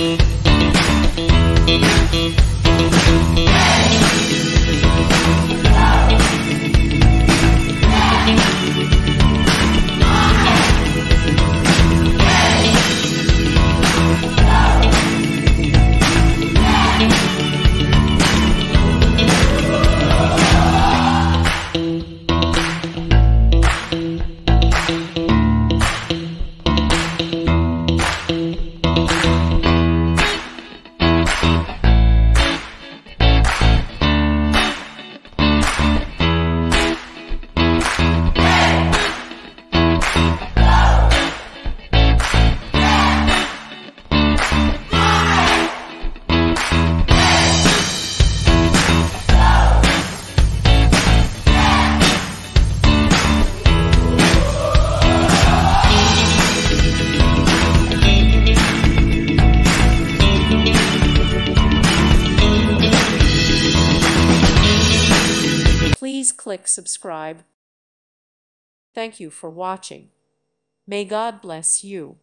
Thank you. Please click subscribe. Thank you for watching. May God bless you.